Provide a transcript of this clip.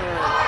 そ。